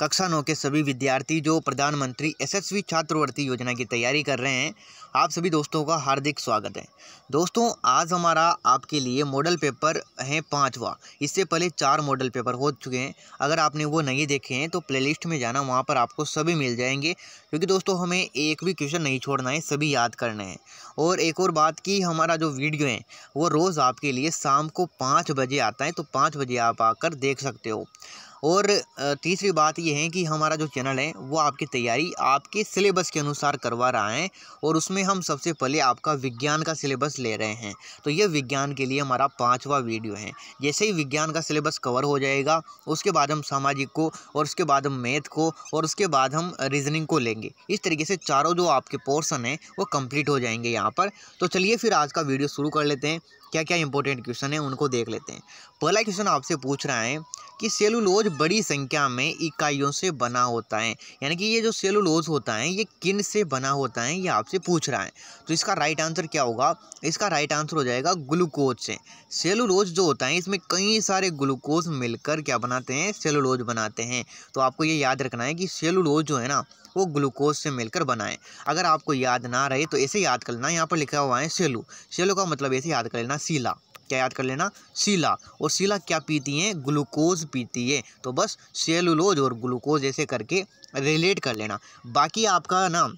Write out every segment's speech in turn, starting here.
कक्षा नौ के सभी विद्यार्थी जो प्रधानमंत्री यशस्वी छात्रवृत्ति योजना की तैयारी कर रहे हैं, आप सभी दोस्तों का हार्दिक स्वागत है। दोस्तों, आज हमारा आपके लिए मॉडल पेपर है पाँचवा। इससे पहले चार मॉडल पेपर हो चुके हैं। अगर आपने वो नहीं देखे हैं तो प्लेलिस्ट में जाना, वहाँ पर आपको सभी मिल जाएँगे। क्योंकि दोस्तों, हमें एक भी क्वेश्चन नहीं छोड़ना है, सभी याद करने हैं। और एक और बात की हमारा जो वीडियो है, वो रोज़ आपके लिए शाम को पाँच बजे आता है तो पाँच बजे आप आकर देख सकते हो। और तीसरी बात यह है कि हमारा जो चैनल है, वो आपकी तैयारी आपके सिलेबस के अनुसार करवा रहा है और उसमें हम सबसे पहले आपका विज्ञान का सिलेबस ले रहे हैं। तो ये विज्ञान के लिए हमारा पाँचवा वीडियो है। जैसे ही विज्ञान का सिलेबस कवर हो जाएगा, उसके बाद हम सामाजिक को और उसके बाद हम मैथ को और उसके बाद हम रीजनिंग को लेंगे। इस तरीके से चारों जो आपके पोर्सन हैं, वो कंप्लीट हो जाएँगे यहाँ पर। तो चलिए फिर आज का वीडियो शुरू कर लेते हैं। क्या क्या इंपॉर्टेंट क्वेश्चन है, उनको देख लेते हैं। पहला क्वेश्चन आपसे पूछ रहा है कि सेलुलोज बड़ी संख्या में इकाइयों से बना होता है। यानी कि ये जो सेलुलोज होता है, ये किन से बना होता है, ये आपसे पूछ रहा है। तो इसका राइट आंसर क्या होगा? इसका राइट आंसर हो जाएगा ग्लूकोज से। सेलुलोज जो होता है, इसमें कई सारे ग्लूकोज मिलकर क्या बनाते हैं? सेलुलोज बनाते हैं। तो आपको ये याद रखना है कि सेलुलोज जो है ना वो ग्लूकोज से मिलकर बनाए। अगर आपको याद ना रहे तो ऐसे याद कर लेना। यहाँ पर लिखा हुआ है सेलू। सेलू का मतलब ऐसे याद कर लेना सीला। क्या याद कर लेना? सीला। और सीला क्या पीती हैं? ग्लूकोज पीती है। तो बस सेलुलोज और ग्लूकोज ऐसे करके रिलेट कर लेना। बाकी आपका ना,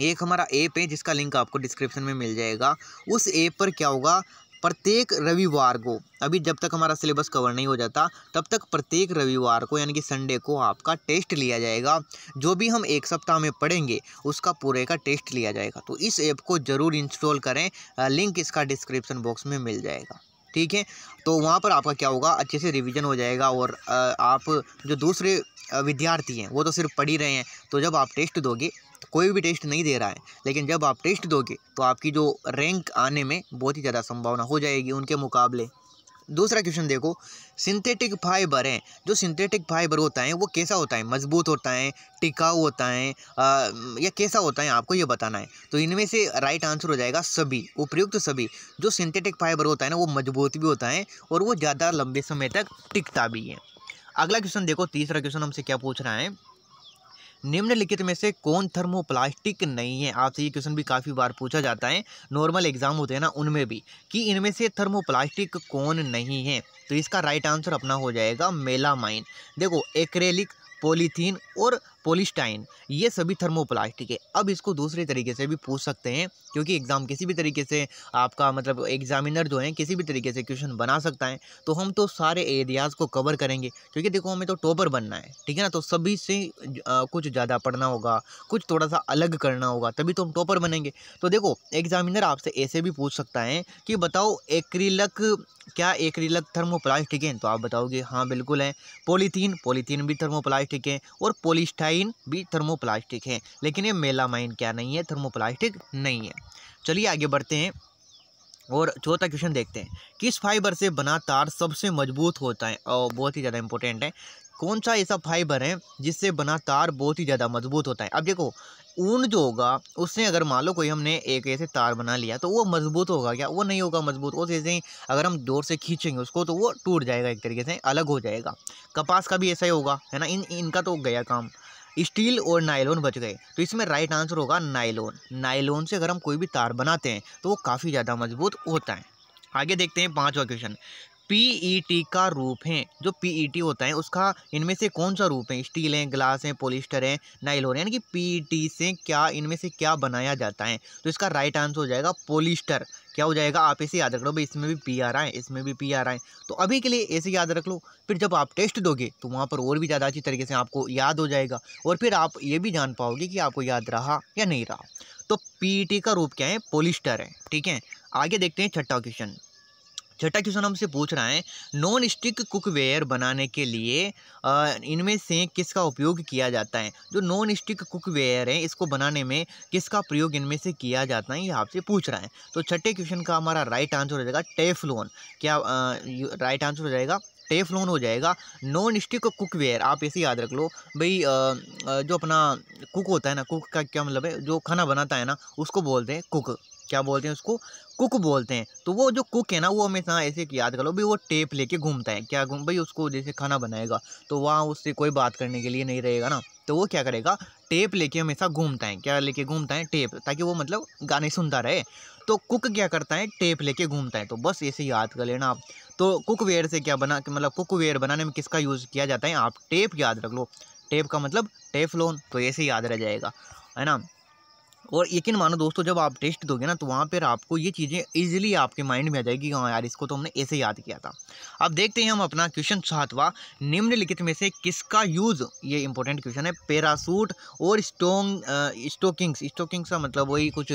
एक हमारा ऐप है, जिसका लिंक आपको डिस्क्रिप्शन में मिल जाएगा। उस ऐप पर क्या होगा? प्रत्येक रविवार को, अभी जब तक हमारा सिलेबस कवर नहीं हो जाता, तब तक प्रत्येक रविवार को, यानी कि संडे को आपका टेस्ट लिया जाएगा। जो भी हम एक सप्ताह में पढ़ेंगे, उसका पूरे का टेस्ट लिया जाएगा। तो इस ऐप को ज़रूर इंस्टॉल करें लिंक इसका डिस्क्रिप्शन बॉक्स में मिल जाएगा। ठीक है? तो वहाँ पर आपका क्या होगा, अच्छे से रिवीजन हो जाएगा और आप जो दूसरे विद्यार्थी हैं, वो तो सिर्फ़ पढ़ ही रहे हैं तो जब आप टेस्ट दोगे कोई भी टेस्ट नहीं दे रहा है, लेकिन जब आप टेस्ट दोगे तो आपकी जो रैंक आने में बहुत ही ज़्यादा संभावना हो जाएगी उनके मुकाबले। दूसरा क्वेश्चन देखो सिंथेटिक फाइबर हैं। जो सिंथेटिक फाइबर होता है, वो कैसा होता है? मज़बूत होता है, टिकाऊ होता है या कैसा होता है, आपको ये बताना है। तो इनमें से राइट आंसर हो जाएगा सभी, उपयुक्त सभी। जो सिंथेटिक फाइबर होता है ना, वो मज़बूत भी होता है और वो ज़्यादा लंबे समय तक टिकता भी है। अगला क्वेश्चन देखो, तीसरा क्वेश्चन हमसे क्या पूछ रहा है? निम्नलिखित में से कौन थर्मोप्लास्टिक नहीं है? आपसे ये क्वेश्चन भी काफ़ी बार पूछा जाता है। नॉर्मल एग्ज़ाम होते हैं ना, उनमें भी। कि इनमें से थर्मोप्लास्टिक कौन नहीं है? तो इसका राइट आंसर अपना हो जाएगा मेलामाइन। देखो एक्रेलिक पॉलीथीन और पोलिस्टाइन ये सभी थर्मोप्लास्टिक है अब इसको दूसरे तरीके से भी पूछ सकते हैं क्योंकि एग्ज़ाम किसी भी तरीके से आपका मतलब एग्जामिनर जो है किसी भी तरीके से क्वेश्चन बना सकता है तो हम तो सारे एरियाज़ को कवर करेंगे। क्योंकि देखो हमें तो टॉपर बनना है ठीक है ना? तो सभी से आ, कुछ ज़्यादा पढ़ना होगा कुछ थोड़ा सा अलग करना होगा तभी तो हम टॉपर बनेंगे। तो देखो एग्जामिनर आपसे ऐसे भी पूछ सकता है कि बताओ एक्रिलक क्या एक्रिलक थर्मोप्लास्टिक है? तो आप बताओगे हाँ बिल्कुल है। पॉलीथीन पॉलीथीन भी थर्मोप्लास्टिक है और पोलिस्टाइन मेलामाइन भी थर्मोप्लास्टिक है, लेकिन ये मेलामाइन क्या नहीं है? थर्मोप्लास्टिक नहीं है। चलिए आगे बढ़ते हैं और चौथा क्वेश्चन देखते हैं। किस फाइबर से बना तार सबसे मज़बूत होता है? और बहुत ही ज़्यादा इंपॉर्टेंट है। कौन सा ऐसा फाइबर है जिससे बना तार बहुत ही ज़्यादा मज़बूत होता है? अब देखो, ऊन जो होगा उससे अगर मान लो कोई हमने एक ऐसे तार बना लिया तो वो मज़बूत होगा क्या? वो नहीं होगा मज़बूत। वो ऐसे ही अगर हम ज़ोर से खींचेंगे उसको तो वो टूट जाएगा एक तरीके से, अलग हो जाएगा। कपास का भी ऐसा ही होगा, है ना? इन, इनका तो गया काम। स्टील और नायलॉन बच गए। तो इसमें राइट आंसर होगा नायलॉन। नायलॉन से अगर हम कोई भी तार बनाते हैं तो वो काफ़ी ज़्यादा मज़बूत होता है। आगे देखते हैं पांचवा क्वेश्चन पीईटी का रूप है। जो पीईटी होता है, उसका इनमें से कौन सा रूप है? स्टील है ग्लास है पोलिस्टर है नाइलोन यानी कि पीईटी से क्या, इनमें से क्या बनाया जाता है? तो इसका राइट आंसर हो जाएगा पोलिस्टर क्या हो जाएगा? आप इसे याद रख लो भाई, इसमें भी पी आ रहा है इसमें भी पी आ रहा है तो अभी के लिए ऐसे याद रख लो। फिर जब आप टेस्ट दोगे तो वहाँ पर और भी ज़्यादा अच्छी तरीके से आपको याद हो जाएगा। और फिर आप ये भी जान पाओगे कि आपको याद रहा या नहीं रहा। तो पीईटी का रूप क्या है? पोलिस्टर है, ठीक है? आगे देखते हैं छठा क्वेश्चन छठा क्वेश्चन हमसे पूछ रहा है नॉन स्टिक कुकवेयर बनाने के लिए इनमें से किसका उपयोग किया जाता है? जो नॉन स्टिक कुकवेयर है, इसको बनाने में किसका प्रयोग इनमें से किया जाता है, ये आपसे पूछ रहा है। तो छठे क्वेश्चन का हमारा राइट आंसर हो जाएगा टेफलोन क्या राइट आंसर हो जाएगा टेफलोन हो जाएगा नॉन स्टिक कुकवेयर आप ऐसे याद रख लो। भाई जो अपना कुक होता है ना कुक का क्या मतलब है? जो खाना बनाता है ना, उसको बोलते हैं कुक क्या बोलते हैं उसको? कुक बोलते हैं। तो वो जो कुक है ना, वो हमेशा ऐसे याद करो भाई वो टेप लेके घूमता है। क्या घूम, भाई उसको जैसे खाना बनाएगा तो वहाँ उससे कोई बात करने के लिए नहीं रहेगा ना। तो वो क्या करेगा, टेप लेके हमेशा घूमता है। क्या लेके घूमता है? टेप, ताकि वो मतलब गाने सुनता रहे। तो कुक क्या करता है? टेप लेके घूमता है। तो बस ऐसे याद कर लेना आप। तो कुक वेयर से क्या बना मतलब कुक वेयर बनाने में किसका यूज़ किया जाता है? आप टेप याद रख लो। टेप का मतलब टेफलोन तो ऐसे याद रह जाएगा। है ना? और यकीन मानो दोस्तों, जब आप टेस्ट दोगे ना तो वहाँ पर आपको ये चीज़ें ईजिली आपके माइंड में आ जाएगी हाँ यार, इसको तो हमने ऐसे याद किया था। अब देखते हैं हम अपना क्वेश्चन सातवा, निम्नलिखित में से किसका यूज़ ये इंपॉर्टेंट क्वेश्चन है पैरासूट और स्टोंग स्टोकिंग्स स्टोकिंग्स का मतलब वही कुछ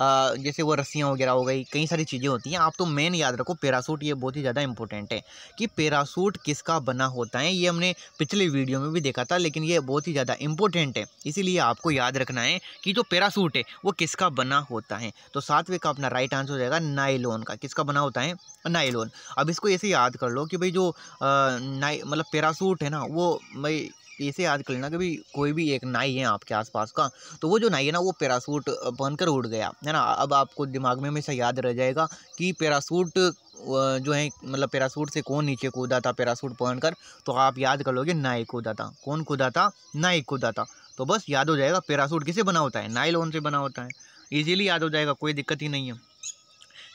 जैसे वो रस्सियाँ वगैरह हो गई, कई सारी चीज़ें होती हैं। आप तो मेन याद रखो पैरासूट ये बहुत ही ज़्यादा इंपॉर्टेंट है कि पैरासूट किसका बना होता है, ये हमने पिछले वीडियो में भी देखा था, लेकिन ये बहुत ही ज़्यादा इंपॉर्टेंट है। इसीलिए आपको याद रखना है कि जो पैरासूट है, वो किसका बना होता है। तो सातवें का अपना राइट आंसर हो जाएगा नाइलोन का। किसका बना होता है? नाइलोन अब इसको ऐसे याद कर लो कि भाई जो नाई मतलब पैरासूट है ना, वो भाई ऐसे याद कर लेना कि भाई कोई भी एक नाई है आपके आसपास का तो वो जो नाई है ना, वो पैरासूट बनकर उड़ गया, है ना? अब आपको दिमाग में हमेशा याद रह जाएगा कि पैरासूट जो है मतलब पैरासूट से कौन नीचे कूदा था पैरासूट पहनकर? तो आप याद कर लोगे, नाई कूदा था। कौन कूदा था? नाई कूदा था। तो बस याद हो जाएगा पैरासूट किसे बना होता है? नाई लोन से बना होता है। ईजिली याद हो जाएगा, कोई दिक्कत ही नहीं है।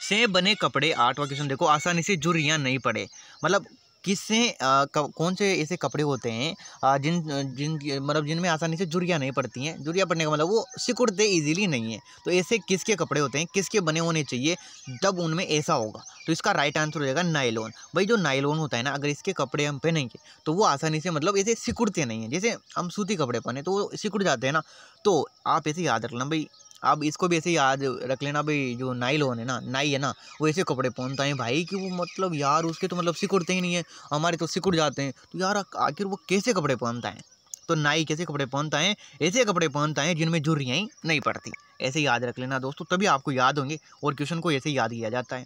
से बने कपड़े आठवां क्वेश्चन देखो, आसानी से जुर्रियाँ नहीं पड़े। मतलब किससे कौन से ऐसे कपड़े होते हैं जिन जिन मतलब जिनमें आसानी से जुरिया नहीं पड़ती हैं। जुरिया पड़ने का मतलब वो सिकुड़ते इजीली नहीं है। तो ऐसे किसके कपड़े होते हैं, किसके बने होने चाहिए, तब उनमें ऐसा होगा। तो इसका राइट आंसर हो जाएगा नाइलोन भाई जो नाइलोन होता है ना, अगर इसके कपड़े हम पहनेंगे तो वो आसानी से मतलब ऐसे सिकुड़ते नहीं हैं। जैसे हम सूती कपड़े पहने तो वो सिकुड़ जाते हैं ना। तो आप ऐसे याद रखना भाई आप इसको भी ऐसे याद रख लेना भाई, जो नाई लोन है ना, नाई है ना, वो ऐसे कपड़े पहनता है भाई कि वो मतलब यार उसके तो मतलब सिकुड़ते ही नहीं है, हमारे तो सिकुड़ जाते हैं। तो यार आखिर वो कैसे कपड़े पहनता है? तो नाई कैसे कपड़े पहनता है? ऐसे कपड़े पहनता है जिनमें जुर्रियाँ ही नहीं पड़ती। ऐसे याद रख लेना दोस्तों, तभी आपको याद होंगे और क्वेश्चन को ऐसे याद किया जाता है।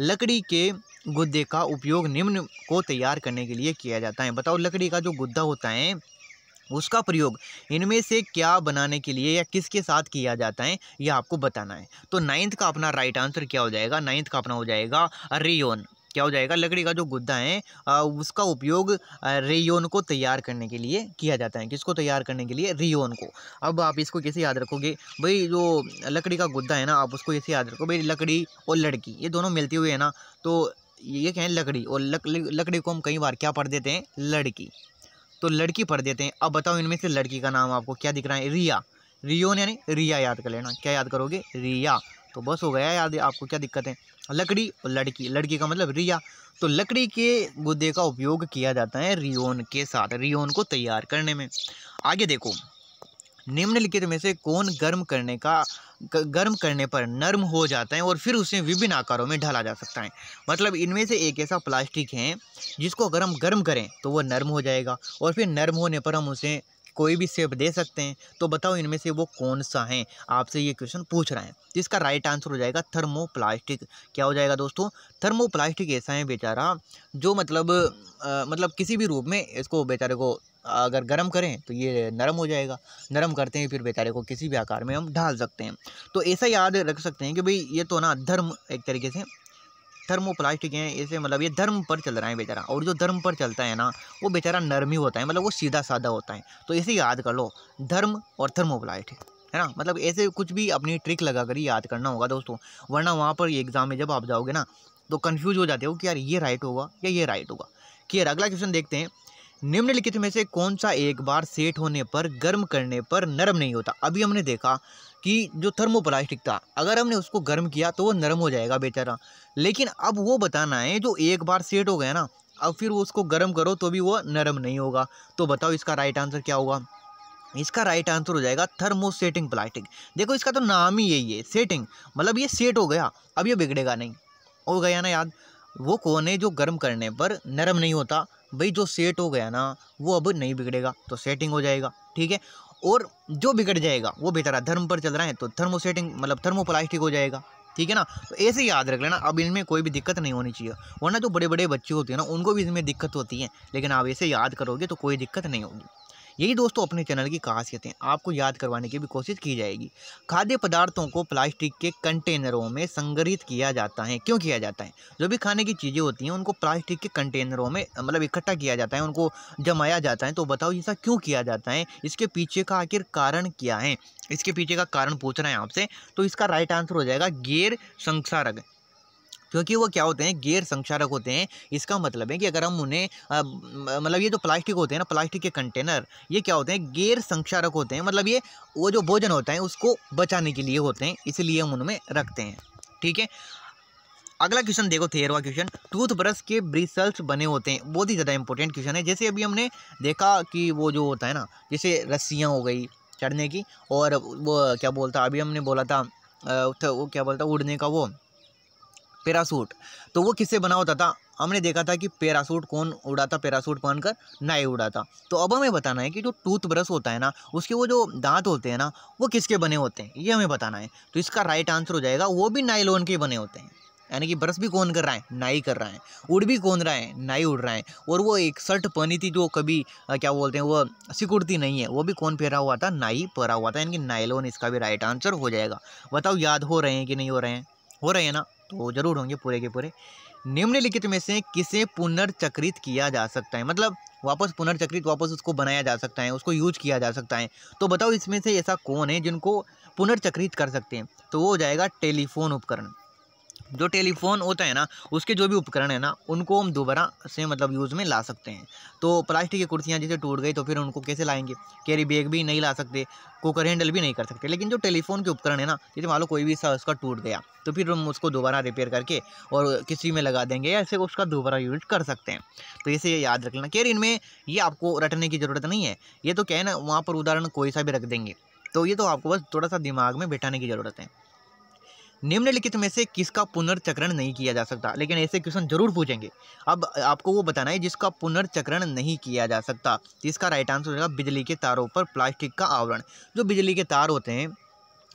लकड़ी के गुद्दे का उपयोग निम्न को तैयार करने के लिए किया जाता है। बताओ लकड़ी का जो गुद्दा होता है उसका प्रयोग इनमें से क्या बनाने के लिए या किसके साथ किया जाता है यह आपको बताना है। तो नाइन्थ का अपना राइट आंसर क्या हो जाएगा? नाइन्थ का अपना हो जाएगा रेयोन क्या हो जाएगा? लकड़ी का जो गुद्दा है उसका उपयोग रेयोन को तैयार करने के लिए किया जाता है। किसको तैयार करने के लिए? रेयोन को। अब आप इसको कैसे याद रखोगे? भाई जो लकड़ी का गुद्दा है ना आप उसको कैसे याद रखो भाई लकड़ी और लड़की ये दोनों मिलती हुई है ना तो ये क्या है? लकड़ी। और लक, लकड़ी को हम कई बार क्या पढ़ देते हैं? लड़की। तो लड़की पढ़ देते हैं। अब बताओ इनमें से लड़की का नाम आपको क्या दिख रहा है? रिया। रियोन यानी रिया याद कर लेना। क्या याद करोगे? रिया। तो बस हो गया याद, आपको क्या दिक्कत है? लकड़ी और लड़की। लड़की का मतलब रिया। तो लकड़ी के गुद्दे का उपयोग किया जाता है रियोन के साथ, रियोन को तैयार करने में। आगे देखो। निम्नलिखित में से कौन गर्म करने का गर्म करने पर नर्म हो जाता है और फिर उसे विभिन्न आकारों में ढाला जा सकता है। मतलब इनमें से एक ऐसा प्लास्टिक है जिसको अगर हम गर्म करें तो वो नर्म हो जाएगा और फिर नर्म होने पर हम उसे कोई भी शेप दे सकते हैं तो बताओ इनमें से वो कौन सा है? आपसे ये क्वेश्चन पूछ रहा है। इसका राइट आंसर हो जाएगा थर्मोप्लास्टिक क्या हो जाएगा दोस्तों? थर्मोप्लास्टिक ऐसा है बेचारा जो मतलब आ, मतलब किसी भी रूप में इसको बेचारे को अगर गर्म करें तो ये नरम हो जाएगा। नरम करते हैं फिर बेचारे को किसी भी आकार में हम ढाल सकते हैं। तो ऐसा याद रख सकते हैं कि भाई ये तो ना धर्म एक तरीके से थर्मोप्लास्टिक हैं ऐसे मतलब ये धर्म पर चल रहा है बेचारा। और जो धर्म पर चलता है ना, वो बेचारा नरम ही होता है मतलब वो सीधा साधा होता है। तो ऐसे याद कर लो, धर्म और थर्मोप्लास्टिक है ना? मतलब ऐसे कुछ भी अपनी ट्रिक लगा कर याद करना होगा दोस्तों। वरना वहाँ पर एग्ज़ाम में जब आप जाओगे ना तो कन्फ्यूज़ हो जाते हो कि यार ये राइट होगा या ये राइट होगा। क्लियर अगला क्वेश्चन देखते हैं। निम्नलिखित में से कौन सा एक बार सेट होने पर, गर्म करने पर नरम नहीं होता? अभी हमने देखा कि जो थर्मोप्लास्टिक था, अगर हमने उसको गर्म किया तो वो नरम हो जाएगा बेचारा। लेकिन अब वो बताना है, जो एक बार सेट हो गया ना, अब फिर उसको गर्म करो तो भी वो नरम नहीं होगा। तो बताओ इसका राइट आंसर क्या होगा? इसका राइट आंसर हो जाएगा थर्मोसेटिंग प्लास्टिक देखो इसका तो नाम ही यही है सेटिंग मतलब ये सेट हो गया, अब ये बिगड़ेगा नहीं। हो गया ना याद? वो कौन है जो गर्म करने पर नरम नहीं होता? भाई जो सेट हो गया ना, वो अब नहीं बिगड़ेगा तो सेटिंग हो जाएगा, ठीक है? और जो बिगड़ जाएगा, वो बेचारा धर्म पर चल रहा है तो थर्मोसेटिंग मतलब थर्मोप्लास्टिक हो जाएगा। ठीक है ना? तो ऐसे याद रख लेना, अब इनमें कोई भी दिक्कत नहीं होनी चाहिए। वरना जो बड़े बड़े बच्चे होते हैं ना, उनको भी इसमें दिक्कत होती है। लेकिन आप ऐसे याद करोगे तो कोई दिक्कत नहीं होगी। यही दोस्तों अपने चैनल की खासियतें। आपको याद करवाने की भी कोशिश की जाएगी। खाद्य पदार्थों को प्लास्टिक के कंटेनरों में संग्रहित किया जाता है, क्यों किया जाता है? जो भी खाने की चीज़ें होती हैं, उनको प्लास्टिक के कंटेनरों में मतलब इकट्ठा किया जाता है, उनको जमाया जाता है। तो बताओ ऐसा क्यों किया जाता है? इसके पीछे का आखिर कारण क्या है? इसके पीछे का कारण पूछ रहे हैं आपसे। तो इसका राइट आंसर हो जाएगा, गैर संसारक। क्योंकि वो क्या होते हैं, गैर संक्षारक होते हैं। इसका मतलब है कि अगर हम उन्हें मतलब ये जो प्लास्टिक होते हैं ना, प्लास्टिक के कंटेनर, ये क्या होते हैं, गैर संक्षारक होते हैं। मतलब ये, वो जो भोजन होता है, उसको बचाने के लिए होते हैं, इसलिए हम उनमें रखते हैं। ठीक है? अगला क्वेश्चन देखो तेरहवा क्वेश्चन टूथ ब्रश के ब्रिसल्स बने होते हैं। बहुत ही ज़्यादा इंपॉर्टेंट क्वेश्चन है। जैसे अभी हमने देखा कि वो जो होता है ना, जैसे रस्सियाँ हो गई चढ़ने की, और वो, क्या बोलता, अभी हमने बोला था वो क्या बोलता, उड़ने का वो पैरासूट। तो वो किससे बना होता था? हमने देखा था कि पैरासूट कौन उड़ाता, पैरासूट पहनकर नाई उड़ा था तो अब हमें बताना है कि जो टूथ ब्रश होता है ना, उसके वो जो दांत होते हैं ना, वो किसके बने होते हैं? ये हमें बताना है। तो इसका राइट आंसर हो जाएगा, वो भी नाइलोन के बने होते हैं। यानी कि ब्रश भी कौन कर रहा है? नाई कर रहा है। उड़ भी कौन रहा है? नाई उड़ रहा है। और वो एक शर्ट पहनी थी जो कभी क्या बोलते हैं, वो सिकुड़ती नहीं है। वो भी कौन पहरा हुआ था? नाई पहरा हुआ था। यानी कि नाइलोन इसका भी राइट आंसर हो जाएगा। बताओ, याद हो रहे हैं कि नहीं हो रहे हैं? हो रहे हैं ना? तो ज़रूर होंगे पूरे के पूरे। निम्नलिखित में से किसे पुनर्चक्रित किया जा सकता है? मतलब वापस पुनर्चक्रित, वापस उसको बनाया जा सकता है, उसको यूज़ किया जा सकता है। तो बताओ इसमें से ऐसा कौन है जिनको पुनर्चक्रित कर सकते हैं? तो वो हो जाएगा टेलीफोन उपकरण। जो टेलीफोन होता है ना, उसके जो भी उपकरण है ना, उनको हम दोबारा से मतलब यूज़ में ला सकते हैं। तो प्लास्टिक की कुर्सियाँ जैसे टूट गई तो फिर उनको कैसे लाएँगे? कैरी बैग भी नहीं ला सकते, कुकर हैंडल भी नहीं कर सकते। लेकिन जो टेलीफोन के उपकरण है ना, जैसे मान लो कोई भी सा उसका टूट गया तो फिर हम उसको दोबारा रिपेयर करके और किसी में लगा देंगे या ऐसे उसका दोबारा यूज़ कर सकते हैं। तो इसे याद रख लेना। कैर इनमें ये आपको रटने की ज़रूरत नहीं है। ये तो क्या है ना, वहाँ पर उदाहरण कोई सा भी रख देंगे। तो ये तो आपको बस थोड़ा सा दिमाग में बैठाने की ज़रूरत है। निम्नलिखित में से किसका पुनर्चक्रण नहीं किया जा सकता? लेकिन ऐसे क्वेश्चन ज़रूर पूछेंगे। अब आपको वो बताना है जिसका पुनर्चक्रण नहीं किया जा सकता। इसका राइट आंसर होगा बिजली के तारों पर प्लास्टिक का आवरण। जो बिजली के तार होते हैं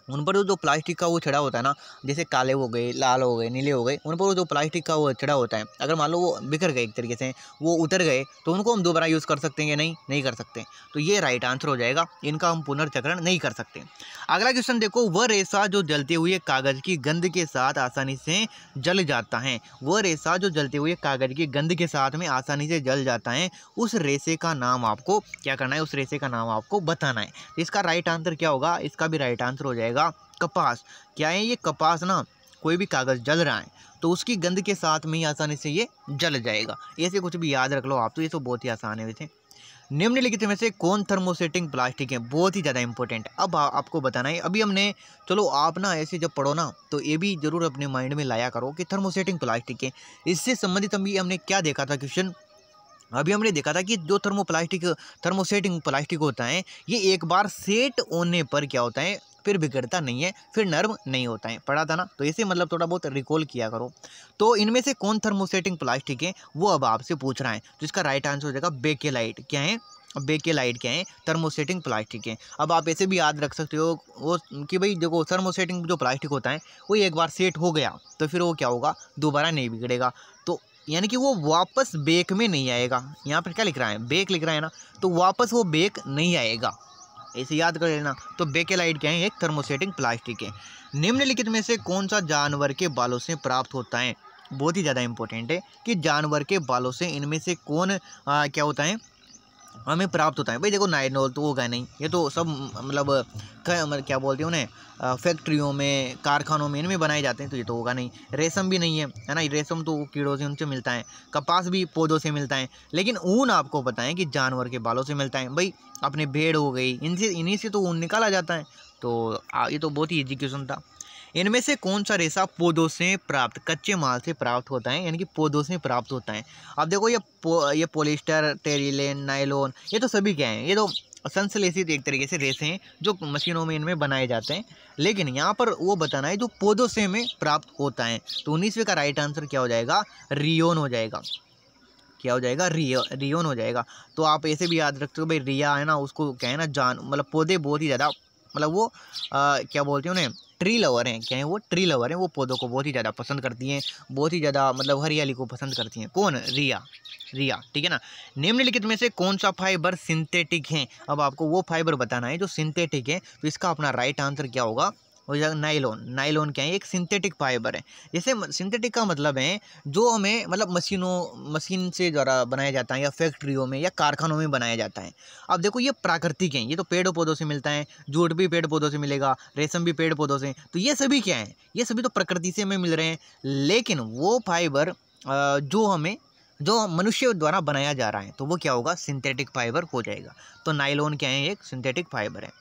उन पर जो प्लास्टिक का वो छड़ा होता है ना, जैसे काले हो गए, लाल हो गए, नीले हो गए, उन पर वो जो प्लास्टिक का वो छड़ा होता है, अगर मान लो वो बिखर गए एक तरीके से, वो उतर गए तो उनको हम दोबारा यूज़ कर सकते हैं या नहीं? नहीं कर सकते। तो ये राइट आंसर हो जाएगा, इनका हम पुनर्चक्रण नहीं कर सकते। अगला क्वेश्चन देखो, वह रेसा जो जलते हुए कागज़ की गंद के साथ आसानी से जल जाता है। वह रेसा जो जलते हुए कागज़ की गंद के साथ में आसानी से जल जाता है, उस रेसे का नाम आपको क्या करना है? उस रेसे का नाम आपको बताना है। इसका राइट आंसर क्या होगा? इसका भी राइट आंसर हो जाएगा कपास। क्या है ये कपास ना कोई भी कागज़ जल रहा है तो उसकी गंद के साथ में ही आसानी से ये जल जाएगा। ऐसे कुछ भी याद रख लो आप तो ये तो बहुत ही आसान है वैसे। निम्नलिखित में से कौन थर्मोसेटिंग प्लास्टिक है? बहुत ही ज़्यादा इंपॉर्टेंट अब आ, आपको बताना है अभी हमने चलो आप ना ऐसे जब पढ़ो ना तो ये भी ज़रूर अपने माइंड में लाया करो कि थर्मोसेटिंग प्लास्टिक है। इससे संबंधित अभी हमने क्या देखा था क्वेश्चन अभी हमने देखा था कि जो थर्मोप्लास्टिक थर्मोसेटिंग प्लास्टिक होता है ये एक बार सेट होने पर क्या होता है फिर बिगड़ता नहीं है, फिर नर्म नहीं होता है। पढ़ा था ना? तो इसे मतलब थोड़ा बहुत रिकॉल किया करो। तो इनमें से कौन थर्मोसेटिंग प्लास्टिक है, वो अब आपसे पूछ रहा है तो इसका राइट आंसर हो जाएगा बेकेलाइट क्या है? बेकेलाइट क्या है? थर्मोसेटिंग प्लास्टिक है। अब आप ऐसे भी याद रख सकते हो, वो कि भाई देखो थर्मोसेटिंग जो प्लास्टिक होता है, वो एक बार सेट हो गया तो फिर वो क्या होगा? दोबारा नहीं बिगड़ेगा। तो यानी कि वो वापस बेक में नहीं आएगा। यहाँ पर क्या लिख रहा है? बेक लिख रहा है ना? तो वापस वो बेक नहीं आएगा। ऐसे याद कर लेना। तो बेकेलाइट क्या है एक थर्मोसेटिंग प्लास्टिक है निम्नलिखित में से कौन सा जानवर के बालों से प्राप्त होता है? बहुत ही ज़्यादा इंपॉर्टेंट है कि जानवर के बालों से इनमें से कौन आ, क्या होता है? हमें प्राप्त होता है। भाई देखो नाइनोल तो होगा नहीं। ये तो सब मतलब, मतलब क्या बोलते हैं उन्हें? फैक्ट्रियों में कारखानों में इनमें बनाए जाते हैं तो ये तो होगा नहीं। रेशम भी नहीं है है ना? रेशम तो कीड़ों से उनसे मिलता है कपास भी पौधों से मिलता है। लेकिन ऊन आपको बताएँ कि जानवर के बालों से मिलता है। भाई अपने भेड़ हो गई इनसे इन्हीं से तो ऊन निकाला जाता है। तो ये तो बहुत ही एजुकेशन था। इनमें से कौन सा रेशा पौधों से प्राप्त कच्चे माल से प्राप्त होता है? यानी कि पौधों से प्राप्त होता है। अब देखो ये पो, ये पोलिस्टर टेरिलेन नाइलोन ये तो सभी क्या हैं? ये तो संश्लेषित एक तरीके से रेसे हैं जो मशीनों में इनमें बनाए जाते हैं। लेकिन यहाँ पर वो बताना है जो पौधों से में प्राप्त होता है तो उन्नीसवें का राइट आंसर क्या हो जाएगा? रियोन हो जाएगा। क्या हो जाएगा? रियो रियोन हो जाएगा। तो आप ऐसे भी याद रखते हो भाई रिया है ना उसको क्या है ना जान मतलब पौधे बहुत ही ज़्यादा मतलब वो आ, क्या बोलते हैं उन्हें ट्री लवर हैं, क्या है, वो ट्री लवर हैं, वो पौधों को बहुत ही ज़्यादा पसंद करती हैं, बहुत ही ज़्यादा मतलब हरियाली को पसंद करती हैं। कौन? रिया। रिया, ठीक है ना? निम्नलिखित में से कौन सा फाइबर सिंथेटिक है? अब आपको वो फाइबर बताना है जो सिंथेटिक है तो इसका अपना राइट आंसर क्या होगा? हो जाएगा नाइलॉन नाइलॉन क्या है? एक सिंथेटिक फाइबर है। जैसे सिंथेटिक का मतलब है, जो हमें मतलब मशीनों, मशीन से द्वारा बनाया जाता है या फैक्ट्रियों में या कारखानों में बनाया जाता है। अब देखो ये प्राकृतिक हैं, ये तो पेड़ पौधों से मिलता है, जूट भी पेड़ पौधों से मिलेगा, रेशम भी पेड़ पौधों से। तो ये सभी क्या है? ये सभी तो प्रकृति से हमें मिल रहे हैं, लेकिन वो फाइबर जो हमें, जो मनुष्य द्वारा बनाया जा रहा है तो वो क्या होगा? सिंथेटिक फाइबर हो जाएगा। तो नाइलॉन क्या है? एक सिंथेटिक फाइबर है।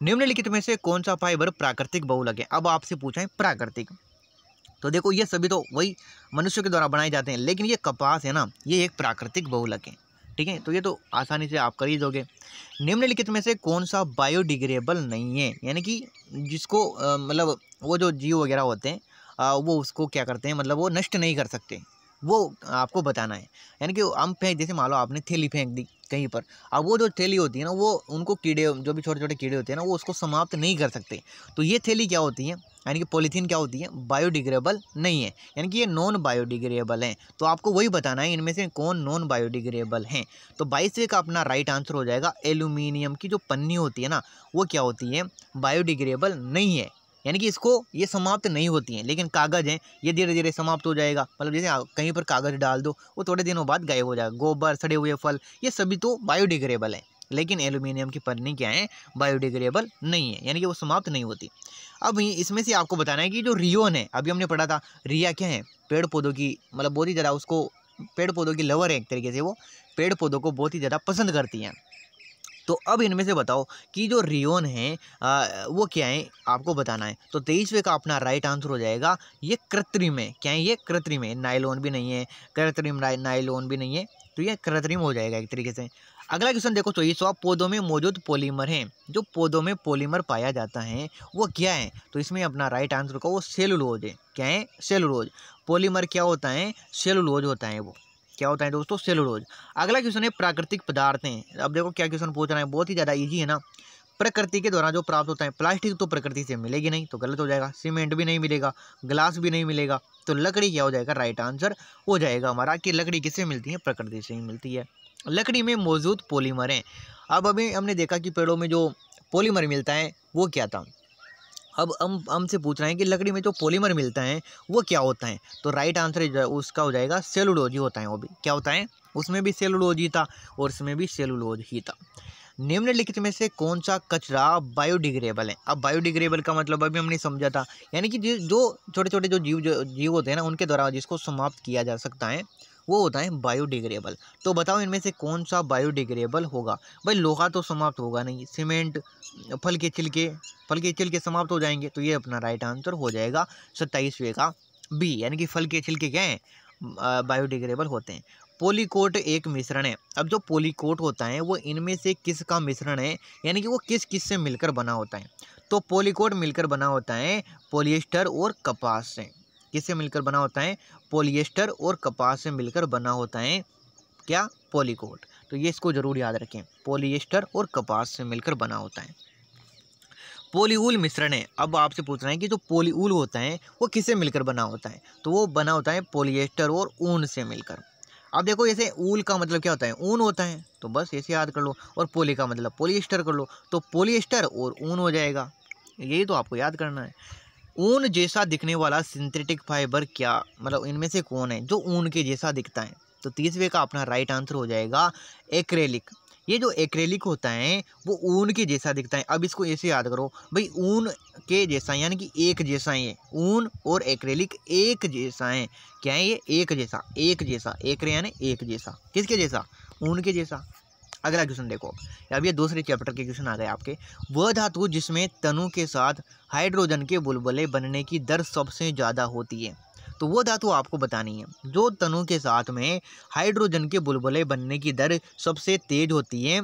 निम्नलिखित में से कौन सा फाइबर प्राकृतिक बहुलक है? अब आपसे पूछा है प्राकृतिक। तो देखो ये सभी तो वही मनुष्य के द्वारा बनाए जाते हैं लेकिन ये कपास है ना ये एक प्राकृतिक बहुलक है ठीक है? तो ये तो आसानी से आप कर ही दोगे। निम्नलिखित में से कौन सा बायोडिग्रेबल नहीं है? यानी कि जिसको मतलब वो जो जीव वगैरह होते हैं आ, वो उसको क्या करते हैं मतलब वो नष्ट नहीं कर सकते। वो आपको बताना है। यानी कि हम फेंक जैसे मान लो आपने थैली फेंक दी कहीं पर। अब वो जो थैली होती है ना, वो उनको कीड़े, जो भी छोटे छोटे कीड़े होते हैं ना, वो उसको समाप्त नहीं कर सकते। तो ये थैली क्या होती है? यानी कि पॉलीथीन क्या होती है? बायोडिग्रेबल नहीं है। यानी कि ये नॉन बायोडिग्रेबल हैं। तो आपको वही बताना है, इनमें से कौन नॉन बायोडिग्रेबल हैं? तो बाईसवें का अपना राइट आंसर हो जाएगा, एल्यूमिनियम की जो पन्नी होती है ना, वो क्या होती है? बायोडिग्रेबल नहीं है। यानी कि इसको ये समाप्त नहीं होती हैं, लेकिन कागज़ हैं, ये धीरे धीरे समाप्त हो जाएगा। मतलब जैसे कहीं पर कागज़ डाल दो, वो थोड़े दिनों बाद गायब हो जाएगा। गोबर, सड़े हुए फल, ये सभी तो बायोडिग्रेबल हैं। लेकिन एल्यूमिनियम की पन्नी क्या है? बायोडिग्रेबल नहीं है, यानी कि वो समाप्त नहीं होती। अब इसमें से आपको बताना है कि जो रियोन है, अभी हमने पढ़ा था, रिया क्या है? पेड़ पौधों की मतलब बहुत ही ज़्यादा उसको पेड़ पौधों की लवर है एक तरीके से वो पेड़ पौधों को बहुत ही ज़्यादा पसंद करती हैं। तो अब इनमें से बताओ कि जो रियोन है वो क्या है, आपको बताना है। तो तेईसवें का अपना राइट आंसर हो जाएगा, ये कृत्रिम है। क्या है ये? कृत्रिम है। नाइलोन भी नहीं है, कृत्रिम नाइलोन भी नहीं है तो ये कृत्रिम हो जाएगा एक तरीके से। अगला क्वेश्चन देखो चौबीसवा पौधों में मौजूद पॉलीमर हैं। जो पौधों में पॉलीमर पाया जाता है, वो क्या है? तो इसमें अपना राइट आंसर का वो सेलुलोज है। क्या है? सेलुलोज पॉलीमर क्या होता है? सेलुलोज होता है वो। क्या होता है दोस्तों? सेलुलोज अगला क्वेश्चन है प्राकृतिक पदार्थ. अब देखो क्या क्वेश्चन पूछ रहा है। बहुत ही ज़्यादा ईजी है ना? प्रकृति के द्वारा जो प्राप्त होता है प्लास्टिक तो प्रकृति से मिलेगी नहीं तो गलत हो जाएगा। सीमेंट भी नहीं मिलेगा ग्लास भी नहीं मिलेगा तो लकड़ी क्या हो जाएगा? राइट आंसर हो जाएगा हमारा कि लकड़ी किससे मिलती है? प्रकृति से ही मिलती है। लकड़ी में मौजूद पोलीमर हैं। अब अभी हमने देखा कि पेड़ों में जो पोलीमर मिलता है, वो क्या था? अब हम, हमसे पूछ रहे हैं कि लकड़ी में जो पॉलीमर मिलता है, वो क्या होता है? तो राइट आंसर उसका हो जाएगा सेलुलोज होता है वो भी। क्या होता है? उसमें भी सेलुलोज था और इसमें भी सेलुलोज ही था। निम्नलिखित में से कौन सा कचरा बायोडिग्रेबल है? अब बायोडिग्रेबल का मतलब अभी हमने समझा था। यानी कि जो छोटे छोटे जो जीव जो, जीव होते हैं ना, उनके द्वारा जिसको समाप्त किया जा सकता है वो होता है बायोडिग्रेबल तो बताओ इनमें से कौन सा बायोडिग्रेबल होगा? भाई लोहा तो समाप्त होगा नहीं सीमेंट फल के छिलके, फल के छिलके समाप्त हो जाएँगे तो ये अपना राइट आंसर हो जाएगा सत्ताईसवें का बी यानी कि फल के छिलके क्या हैं? बायोडिग्रेबल होते हैं. पोलीकोट एक मिश्रण है. अब जो पोलीकोट होता है, वो इनमें से किस का मिश्रण है? यानी कि वो किस किस से मिलकर बना होता है? तो पोलीकोट मिलकर बना होता है पोलिएस्टर और कपास से. किससे मिलकर बना होता है, पोलिएस्टर और कपास से मिलकर बना होता है, क्या? पोलीकोट। तो ये इसको ज़रूर याद रखें, पोलिएस्टर और कपास से मिलकर बना होता है। पोलीऊल मिश्रण है। अब आपसे पूछ रहे हैं कि जो पोलीऊल होता है, वो किससे मिलकर बना होता है? तो वो बना होता है पोलिएस्टर और ऊन से मिलकर। अब देखो, जैसे ऊल का मतलब क्या होता है? ऊन होता है। तो बस ऐसे याद कर लो। और पोली का मतलब पोलिएस्टर कर लो। तो पोलिएस्टर और ऊन हो जाएगा। यही तो आपको याद करना है। ऊन जैसा दिखने वाला सिंथेटिक फाइबर क्या? मतलब इनमें से कौन है? जो ऊन के जैसा दिखता है। तो तीसरे का अपना राइट आंसर हो जाएगा एक्रेलिक ये जो एक्रेलिक होता है, वो ऊन के जैसा दिखता है। अब इसको ऐसे याद करो, भाई ऊन के जैसा, यानी कि एक जैसा है ऊन और एक्रेलिक एक जैसा है। क्या है ये? एक जैसा एक जैसा, एक यानी एक जैसा। किसके जैसा? ऊन के जैसा। अगला क्वेश्चन देखो। अब ये दूसरे चैप्टर के क्वेश्चन आ गए आपके। वह धातु जिसमें तनु के साथ हाइड्रोजन के बुलबुले बनने की दर सबसे ज़्यादा होती है तो वो धातु आपको बतानी है। जो तनु के साथ में हाइड्रोजन के बुलबुले बनने की दर सबसे तेज होती है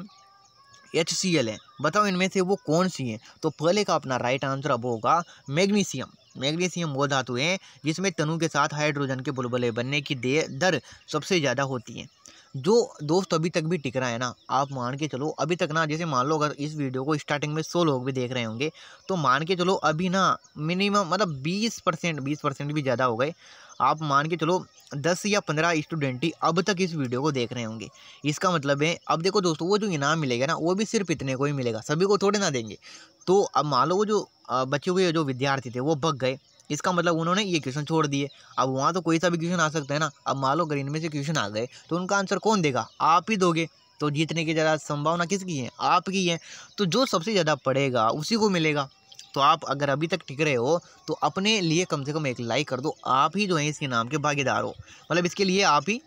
एच सी एल है। बताओ इनमें से वो कौन सी है? तो पहले का अपना राइट आंसर अब होगा मैग्नीशियम मैग्नीशियम वो धातु है जिसमें तनु के साथ हाइड्रोजन के बुलबुले बनने की दर सबसे ज़्यादा होती है। जो दोस्त अभी तक भी टिक रहा है ना, आप मान के चलो, अभी तक ना, जैसे मान लो अगर इस वीडियो को स्टार्टिंग में सौ लोग भी देख रहे होंगे तो मान के चलो अभी ना मिनिमम मतलब बीस परसेंट बीस परसेंट भी ज़्यादा हो गए। आप मान के चलो, दस या पंद्रह स्टूडेंट ही अब तक इस वीडियो को देख रहे होंगे। इसका मतलब है, अब देखो दोस्तों, वो जो इनाम मिलेगा ना, वो भी सिर्फ़ इतने को ही मिलेगा, सभी को थोड़े ना देंगे। तो अब मान लो वो जो बच्चे हुए जो विद्यार्थी थे, वो भग गए। इसका मतलब उन्होंने ये क्वेश्चन छोड़ दिए। अब वहाँ तो कोई सा भी क्वेश्चन आ सकता है ना। अब मान लो अगर इनमें से क्वेश्चन आ गए तो उनका आंसर कौन देगा? आप ही दोगे। तो जीतने की ज़्यादा संभावना किसकी है? आपकी है। तो जो सबसे ज़्यादा पढ़ेगा उसी को मिलेगा। तो आप अगर अभी तक टिक रहे हो तो अपने लिए कम से कम एक लाइक कर दो। आप ही जो है इसके नाम के भागीदार हो। मतलब इसके लिए आप ही,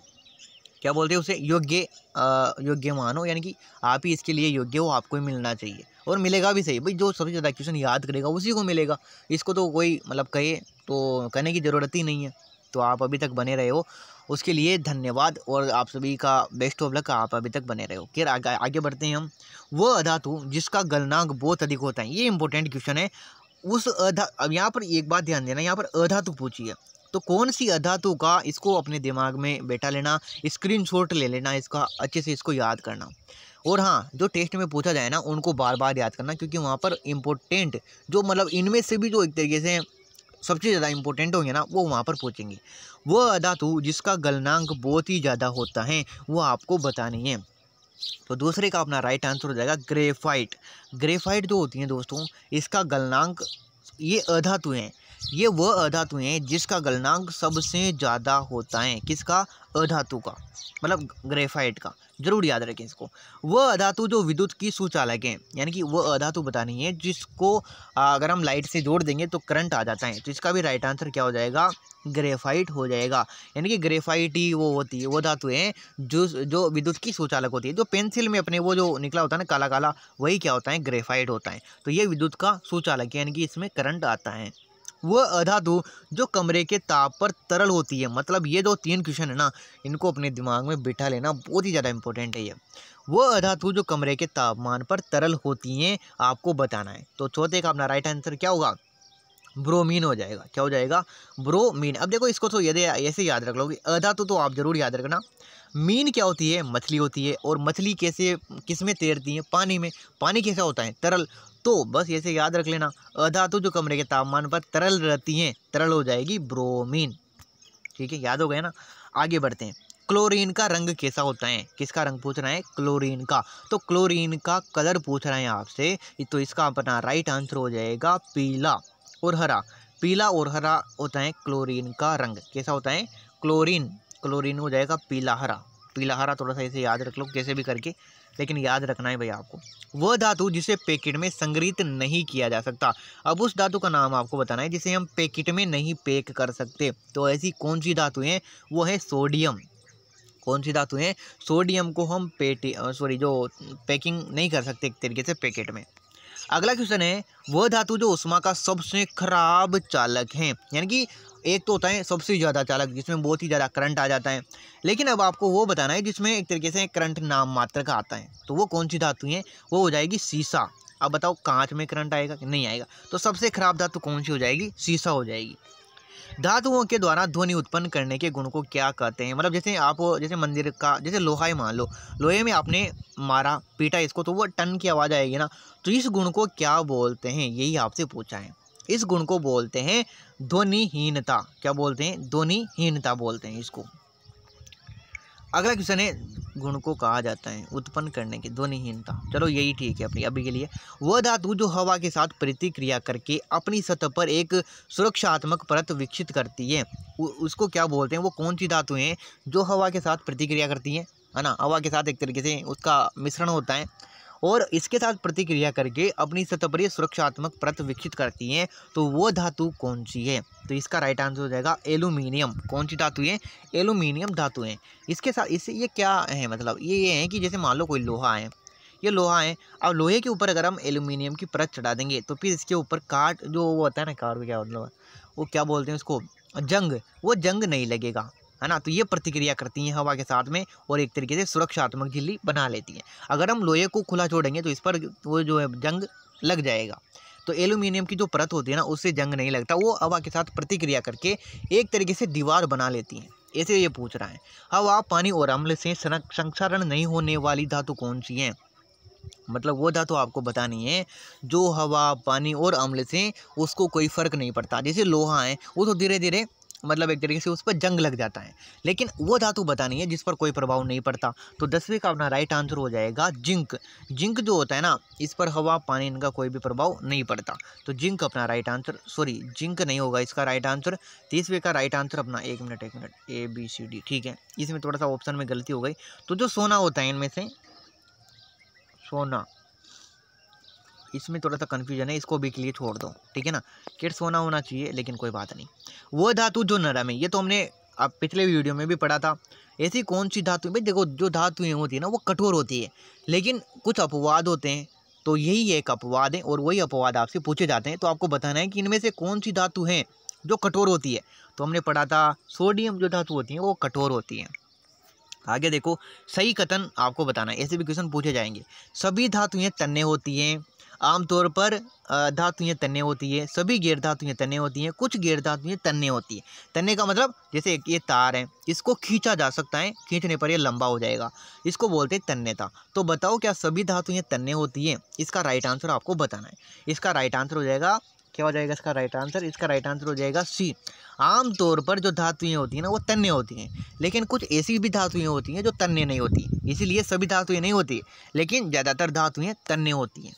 क्या बोलते हैं उसे, योग्य योग्य मानो यानी कि आप ही इसके लिए योग्य हो, आपको ही मिलना चाहिए। और मिलेगा भी सही। भाई, जो सबसे ज़्यादा क्वेश्चन याद करेगा, उसी को मिलेगा। इसको तो कोई मतलब कहे तो कहने की ज़रूरत ही नहीं है। तो आप अभी तक बने रहे हो। उसके लिए धन्यवाद और आप सभी का बेस्ट ऑफ़ लक आप अभी तक बने रहे हो। फिर आगे आगे बढ़ते हैं हम। वो अधातु जिसका गलनांक बहुत अधिक होता है, ये इंपॉर्टेंट क्वेश्चन है। उस अधा, अब यहाँ पर एक बात ध्यान देना, यहाँ पर अधातु पूछी है तो कौन सी अधातु का, इसको अपने दिमाग में बैठा लेना स्क्रीनशॉट ले लेना, इसका, अच्छे से इसको याद करना। और हाँ जो टेस्ट में पूछा जाए ना, उनको बार बार याद करना, क्योंकि वहाँ पर इम्पोर्टेंट जो मतलब इनमें से भी जो एक तरीके से सबसे ज़्यादा इंपॉर्टेंट होंगे ना, वो वहाँ पर पूछेंगे। वो अधातु जिसका गलनांक बहुत ही ज़्यादा होता है, वो आपको बतानी है। तो दूसरे का अपना राइट आंसर हो जाएगा ग्रेफाइट ग्रेफाइट जो होती है दोस्तों, इसका गलनांक ये अधातु हैं। ये वह अधातु हैं जिसका गलनांक सबसे ज़्यादा होता है। किसका? अधातु का मतलब ग्रेफाइट का। ज़रूर याद रखें इसको। वह अधातु जो विद्युत की सुचालक है, यानी कि वह अधातु बतानी है, जिसको अगर हम लाइट से जोड़ देंगे तो करंट आ जाता है। तो इसका भी राइट आंसर क्या हो जाएगा? ग्रेफाइट हो जाएगा। यानी कि ग्रेफाइट ही वो होती है, वो धातु है, जो जो विद्युत की सुचालक होती है। जो पेंसिल में अपने वो जो निकला होता है ना काला काला वही क्या होता है? ग्रेफाइट होता है। तो ये विद्युत का सुचालक यानी कि इसमें करंट आता है। वह अधातु जो कमरे के ताप पर तरल होती है। मतलब ये जो तीन क्वेश्चन है ना, इनको अपने दिमाग में बिठा लेना, बहुत ही ज़्यादा इंपॉर्टेंट है ये। वह अधातु जो कमरे के तापमान पर तरल होती हैं, आपको बताना है। तो चौथे का अपना राइट आंसर क्या होगा? ब्रोमीन हो जाएगा। क्या हो जाएगा? ब्रोमीन। अब देखो इसको तो यदि ऐसे याद रख लोगे अधातु तो आप ज़रूर याद रखना। मीन क्या होती है? मछली होती है। और मछली कैसे, किसमें तैरती है? पानी में। पानी कैसा होता है? तरल। तो बस ऐसे याद रख लेना। अधातु जो कमरे के तापमान पर तरल रहती हैं, तरल हो जाएगी ब्रोमीन। ठीक है, याद हो गया ना? आगे बढ़ते हैं। क्लोरीन का रंग कैसा होता है? किसका रंग पूछ रहे हैं? क्लोरीन का। तो क्लोरीन का कलर पूछ रहे हैं आपसे तो इसका अपना राइट आंसर हो जाएगा पीला और हरा। पीला और हरा होता है क्लोरीन का रंग। कैसा होता है? क्लोरीन। क्लोरीन हो जाएगा पीला हरा। पीला हरा थोड़ा सा इसे याद रख लो, कैसे भी करके। लेकिन याद रखना है भैया आपको, वह धातु जिसे पैकेट में संग्रहित नहीं किया जा सकता। अब उस धातु का नाम आपको बताना है जिसे हम पैकेट में नहीं पैक कर सकते। तो ऐसी कौन सी धातु हैं? वो है सोडियम। कौन सी धातु है? सोडियम को हम पेटी सॉरी जो पैकिंग नहीं कर सकते एक तरीके से पैकेट में। अगला क्वेश्चन है, वह धातु जो उष्मा का सबसे खराब चालक है, यानी कि एक तो होता है सबसे ज़्यादा चालक, जिसमें बहुत ही ज़्यादा करंट आ जाता है। लेकिन अब आपको वो बताना है, जिसमें एक तरीके से करंट नाम मात्र का आता है तो वो कौन सी धातु है? वो हो जाएगी सीसा। अब बताओ, कांच में करंट आएगा कि नहीं आएगा? तो सबसे खराब धातु कौन सी हो जाएगी? सीसा हो जाएगी। धातुओं के द्वारा ध्वनि उत्पन्न करने के गुण को क्या कहते हैं? मतलब जैसे आप, जैसे मंदिर का, जैसे लोहा ही, मान लो, लोहे में आपने मारा, पीटा इसको तो वो टन की आवाज़ आएगी ना? तो इस गुण को क्या बोलते हैं? यही आपसे पूछा है। इस गुण को बोलते हैं ध्वनिहीनता। क्या बोलते हैं? ध्वनिहीनता बोलते हैं इसको। अगला क्वेश्चन है, गुण को कहा जाता है उत्पन्न करने की, ध्वनिहीनता। चलो यही ठीक है अपनी, अभी के लिए। वह धातु जो हवा के साथ प्रतिक्रिया करके अपनी सतह पर एक सुरक्षात्मक परत विकसित करती है उसको क्या बोलते हैं? वो कौन सी धातु हैं जो हवा के साथ प्रतिक्रिया करती हैं? है ना? हवा के साथ एक तरीके से उसका मिश्रण होता है। और इसके साथ प्रतिक्रिया करके अपनी सतह पर सुरक्षात्मक परत विकसित करती हैं तो वो धातु कौन सी है? तो इसका राइट आंसर हो जाएगा एलुमिनियम कौन सी धातु है? एलुमिनियम धातु है। इसके साथ, इससे ये क्या है? मतलब ये ये है कि जैसे मान लो कोई लोहा है, ये लोहा है, अब लोहे के ऊपर अगर हम एल्यूमिनियम की परत चढ़ा देंगे तो फिर इसके ऊपर काट, जो वो होता है ना, काट, क्या मतलब वो क्या बोलते हैं उसको? जंग। वो जंग नहीं लगेगा। है ना? तो ये प्रतिक्रिया करती हैं हवा के साथ में और एक तरीके से सुरक्षात्मक झिल्ली बना लेती हैं। अगर हम लोहे को खुला छोड़ेंगे तो इस पर वो जो है जंग लग जाएगा। तो एल्यूमिनियम की जो परत होती है ना, उससे जंग नहीं लगता। वो हवा के साथ प्रतिक्रिया करके एक तरीके से दीवार बना लेती हैं। ऐसे ये पूछ रहा है। हवा, पानी और अम्ल से संक्षारण नहीं होने वाली धातु कौन सी है? मतलब वो धातु आपको बतानी है, जो हवा, पानी और अम्ल से उसको कोई फ़र्क नहीं पड़ता। जैसे लोहा है, वो तो धीरे धीरे मतलब एक तरीके से उस पर जंग लग जाता है। लेकिन वो धातु बतानी है, जिस पर कोई प्रभाव नहीं पड़ता। तो दसवीं का अपना राइट आंसर हो जाएगा जिंक। जिंक जो होता है ना, इस पर हवा, पानी, इनका कोई भी प्रभाव नहीं पड़ता। तो जिंक अपना राइट आंसर सॉरी जिंक नहीं होगा इसका राइट आंसर तीसवें का राइट आंसर अपना एक मिनट एक minute A B C D ठीक है। इसमें थोड़ा सा ऑप्शन में गलती हो गई। तो जो सोना होता है इनमें से, सोना। इसमें थोड़ा सा कन्फ्यूज़न है, इसको भी के लिए छोड़ दो, ठीक है ना? किट सोना होना चाहिए, लेकिन कोई बात नहीं। वो धातु जो नरम है, ये तो हमने अब पिछले वीडियो में भी पढ़ा था। ऐसी कौन सी धातु भाई देखो, जो धातुएँ होती है ना, वो कठोर होती है। लेकिन कुछ अपवाद होते हैं तो यही एक अपवाद है, और वही अपवाद आपसे पूछे जाते हैं। तो आपको बताना है कि इनमें से कौन सी धातु है जो कठोर होती है? तो हमने पढ़ा था सोडियम जो धातु होती है, वो कठोर होती है। आगे देखो, सही कथन आपको बताना है, ऐसे भी क्वेश्चन पूछे जाएँगे। सभी धातुएँ तन्ने होती हैं आमतौर पर धातुएँ तन्ने होती है, सभी गैर धातुएँ तन्ने होती हैं, कुछ गैर धातुएँ तन्ने होती है। तन्ने का मतलब जैसे ये तार है, इसको खींचा जा सकता है, खींचने पर ये लंबा हो जाएगा, इसको बोलते हैं तन्नेता तो बताओ क्या सभी धातुएँ तन्ने होती हैं? इसका राइट आंसर आपको बताना है। इसका राइट आंसर हो जाएगा, क्या हो जाएगा इसका राइट आंसर इसका राइट आंसर हो जाएगा सी आमतौर पर जो धातुएँ होती हैं ना, वो तन्ने होती हैं, लेकिन कुछ ऐसी भी धातुएँ होती हैं जो तन्ने नहीं होती, इसीलिए सभी धातुएँ नहीं होती, लेकिन ज़्यादातर धातुएँ तन्ने होती हैं।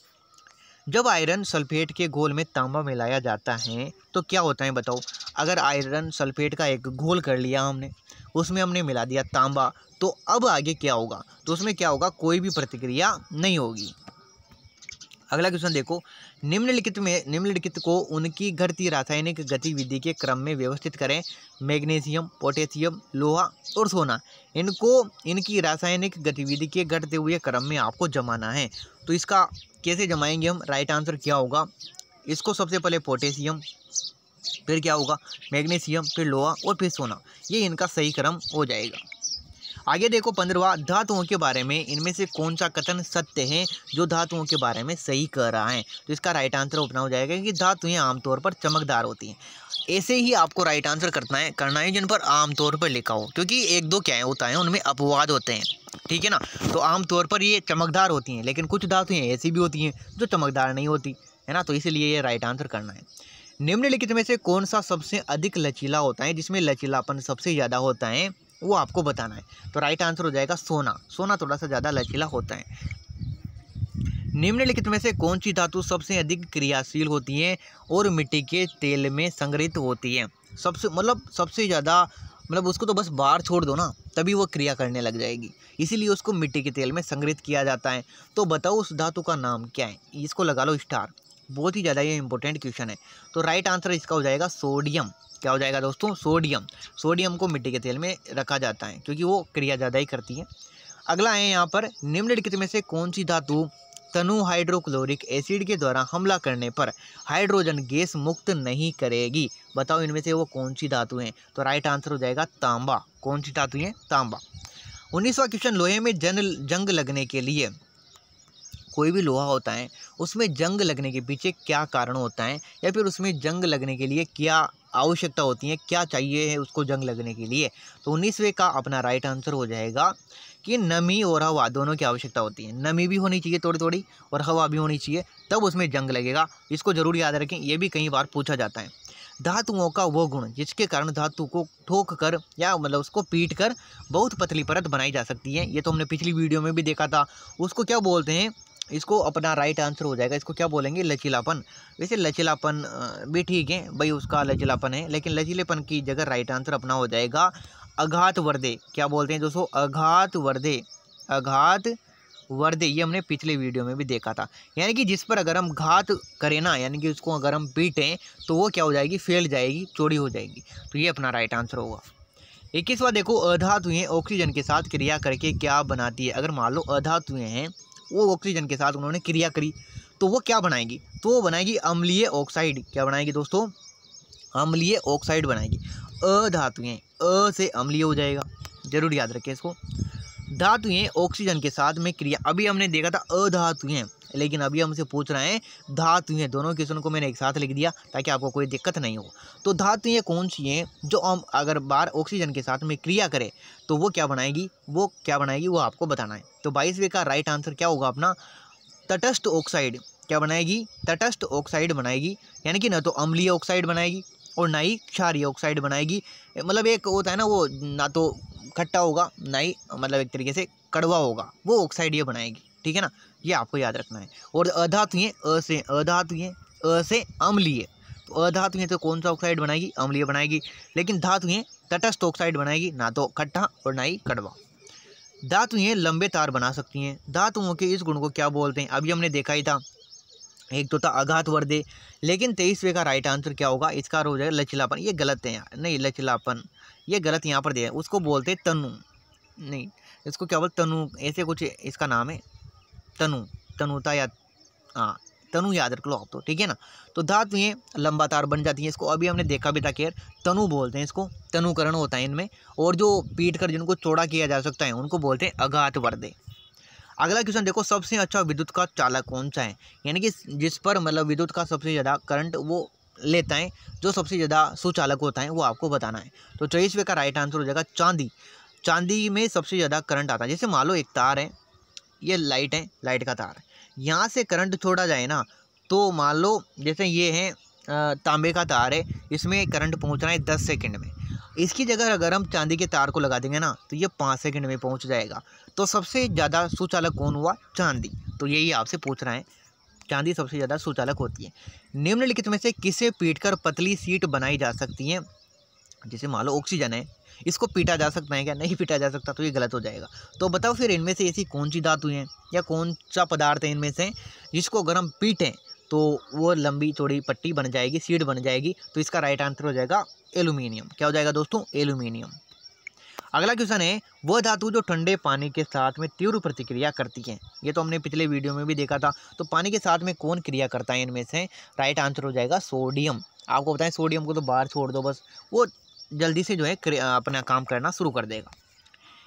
जब आयरन सल्फेट के घोल में तांबा मिलाया जाता है तो क्या होता है बताओ? अगर आयरन सल्फेट का एक घोल कर लिया हमने, उसमें हमने मिला दिया तांबा तो अब आगे क्या होगा? तो उसमें क्या होगा? कोई भी प्रतिक्रिया नहीं होगी। अगला क्वेश्चन देखो। निम्नलिखित में, निम्नलिखित को उनकी घटती रासायनिक गतिविधि के क्रम में व्यवस्थित करें। मैग्नीशियम, पोटेशियम, लोहा और सोना, इनको, इनकी रासायनिक गतिविधि के घटते हुए क्रम में आपको जमाना है। तो इसका कैसे जमाएँगे हम? राइट आंसर क्या होगा? इसको सबसे पहले पोटेशियम, फिर क्या होगा? मैग्नीशियम, फिर लोहा और फिर सोना। ये इनका सही क्रम हो जाएगा। आगे देखो पंद्रवा, धातुओं के बारे में, इनमें से कौन सा कथन सत्य है जो धातुओं के बारे में सही कह रहा है? तो इसका राइट आंसर अपना हो जाएगा कि धातुएँ आमतौर पर चमकदार होती हैं। ऐसे ही आपको राइट आंसर करना है करना है जिन पर आमतौर पर लिखा हो, क्योंकि एक दो क्या होता है, उनमें अपवाद होते हैं, ठीक है ना? तो आमतौर पर ये चमकदार होती हैं, लेकिन कुछ धातुएँ ऐसी भी होती हैं जो चमकदार नहीं होती, है ना? तो इसीलिए ये राइट आंसर करना है। निम्नलिखित में से कौन सा सबसे अधिक लचीला होता है, जिसमें लचीलापन सबसे ज़्यादा होता है? वो आपको बताना है। तो राइट आंसर हो जाएगा सोना। सोना थोड़ा सा ज़्यादा लचीला होता है। निम्नलिखित में से कौन सी धातु सबसे अधिक क्रियाशील होती है और मिट्टी के तेल में संग्रहित होती है? सबसे मतलब सबसे ज़्यादा मतलब उसको तो बस बाहर छोड़ दो ना, तभी वो क्रिया करने लग जाएगी। इसीलिए उसको मिट्टी के तेल में संग्रहित किया जाता है। तो बताओ उस धातु का नाम क्या है? इसको लगा लो स्टार बहुत ही ज़्यादा ये इंपॉर्टेंट क्वेश्चन है। तो राइट आंसर इसका हो जाएगा सोडियम क्या हो जाएगा दोस्तों? सोडियम। सोडियम को मिट्टी के तेल में रखा जाता है, क्योंकि वो क्रिया ज़्यादा ही करती है। अगला है यहाँ पर निम्नलिखित में से कौन सी धातु तनु हाइड्रोक्लोरिक एसिड के द्वारा हमला करने पर हाइड्रोजन गैस मुक्त नहीं करेगी? बताओ इनमें से वो कौन सी धातु हैं? तो राइट आंसर हो जाएगा तांबा। कौन सी धातु है? तांबा। उन्नीसवा क्वेश्चन, लोहे में जन, जंग लगने के लिए कोई भी लोहा होता है, उसमें जंग लगने के पीछे क्या कारण होता है, या फिर उसमें जंग लगने के लिए क्या आवश्यकता होती है, क्या चाहिए है उसको जंग लगने के लिए? तो उन्नीसवें का अपना राइट आंसर हो जाएगा कि नमी और हवा दोनों की आवश्यकता होती है। नमी भी होनी चाहिए थोड़ी थोड़ी और हवा भी होनी चाहिए, तब उसमें जंग लगेगा। इसको ज़रूर याद रखें, ये भी कई बार पूछा जाता है। धातुओं का वो गुण, जिसके कारण धातु को ठोक कर या मतलब उसको पीट कर बहुत पतली परत बनाई जा सकती है। ये तो हमने पिछली वीडियो में भी देखा था। उसको क्या बोलते हैं? इसको अपना राइट आंसर हो जाएगा। इसको क्या बोलेंगे? लचीलापन। वैसे लचीलापन भी ठीक है, भाई उसका लचीलापन है, लेकिन लचीलेपन की जगह राइट आंसर अपना हो जाएगा अघात वर्दे क्या बोलते हैं दोस्तों? अघात वर्दे अघात वर्दे ये हमने पिछले वीडियो में भी देखा था। यानी कि जिस पर अगर हम घात करें ना, यानी कि उसको अगर हम पीटें तो वो क्या हो जाएगी? फैल जाएगी, चोरी हो जाएगी। तो ये अपना राइट आंसर होगा। इक्कीसवा देखो, अधातुएँ ऑक्सीजन के साथ क्रिया करके क्या बनाती है? अगर मान लो अधातुएँ हैं वो ऑक्सीजन के साथ उन्होंने क्रिया करी। तो वो क्या बनाएगी? तो वो बनाएगी अम्लीय ऑक्साइड क्या बनाएगी दोस्तों? अम्लीय ऑक्साइड बनाएगी। अधातुएँ। अ से अम्लीय हो जाएगा। ज़रूर याद रखें इसको। धातुएँ ऑक्सीजन के साथ में क्रिया। अभी हमने देखा था अधातुएँ। लेकिन अभी हमसे पूछ रहे हैं धातुएँ दोनों क्वेश्चन को मैंने एक साथ लिख दिया ताकि आपको कोई दिक्कत नहीं हो। तो धातुएँ कौन सी हैं जो हम अगर बार ऑक्सीजन के साथ में क्रिया करें तो वो क्या बनाएगी? वो क्या बनाएगी? वो आपको बताना है। तो बाईसवें का राइट आंसर क्या होगा अपना? तटस्थ ऑक्साइड क्या बनाएगी? तटस्थ ऑक्साइड बनाएगी, यानी कि ना तो अम्लीय ऑक्साइड बनाएगी और ना ही क्षारीय ऑक्साइड बनाएगी। मतलब एक होता है ना, वो ना तो खट्टा होगा, ना ही मतलब एक तरीके से कड़वा होगा, वो ऑक्साइड ये बनाएगी, ठीक है ना? ये आपको याद रखना है। और अधातुएँ अ से अधातुएँ अ से अम्लीय। तो अधातुएँ तो कौन सा ऑक्साइड बनाएगी? अम्लीय बनाएगी। लेकिन धातुएँ तटस्थ ऑक्साइड बनाएगी, ना तो खट्टा और ना ही कड़वा। धातुएँ लंबे तार बना सकती हैं। धातुओं के इस गुण को क्या बोलते हैं? अभी हमने देखा ही था। एक तो था अघात वर्दे। लेकिन तेईसवें का राइट आंसर क्या होगा? इसका हो जाएगा लचीलापन। ये गलत है यार। नहीं, लचीलापन। ये गलत यहाँ पर दिया उसको बोलते तनु। नहीं, इसको क्या बोलते तनु। ऐसे कुछ इसका नाम है। तनु तनुता या हाँ तनु याद रख लो आप तो ठीक है ना? तो धातु धातुएँ लंबा तार बन जाती हैं, इसको अभी हमने देखा भी था कि तनु बोलते हैं इसको, तनुकरण होता है इनमें, और जो पीट कर जिनको चौड़ा किया जा सकता है, उनको बोलते हैं अघात वर्दे अगला क्वेश्चन देखो, सबसे अच्छा विद्युत का चालक कौन सा है? यानी कि जिस पर मतलब विद्युत का सबसे ज़्यादा करंट वो लेता है, जो सबसे ज़्यादा सुचालक होता है, वो आपको बताना है। तो चौबीसवें का राइट आंसर हो जाएगा चांदी। चांदी में सबसे ज़्यादा करंट आता है, जैसे मान लो एक तार है ये लाइट है, लाइट का तार। यहाँ से करंट छोड़ा जाए ना तो मान लो, जैसे ये है तांबे का तार है, इसमें करंट पहुँचना है दस सेकेंड में। इसकी जगह अगर हम चांदी के तार को लगा देंगे ना तो ये पाँच सेकंड में पहुँच जाएगा। तो सबसे ज़्यादा सुचालक कौन हुआ? चांदी। तो यही आपसे पूछ रहा है। चांदी सबसे ज़्यादा सुचालक होती है। निम्नलिखित में से किसे पीट कर पतली सीट बनाई जा सकती है? जैसे मान लो ऑक्सीजन है, इसको पीटा जा सकता है क्या? नहीं पीटा जा सकता तो ये गलत हो जाएगा। तो बताओ फिर इनमें से ऐसी कौन सी धातु हैं, या कौन सा पदार्थ है इनमें से, जिसको अगर हम पीटें तो वो लंबी चौड़ी पट्टी बन जाएगी सीड बन जाएगी तो इसका राइट आंसर हो जाएगा एल्यूमिनियम क्या हो जाएगा दोस्तों? एल्यूमिनियम अगला क्वेश्चन है, वह धातु जो ठंडे पानी के साथ में तीव्र प्रतिक्रिया करती है, ये तो हमने पिछले वीडियो में भी देखा था तो पानी के साथ में कौन क्रिया करता है इनमें से? राइट आंसर हो जाएगा सोडियम आपको बताएँ सोडियम को तो बाहर छोड़ दो बस, वो जल्दी से जो है अपना काम करना शुरू कर देगा।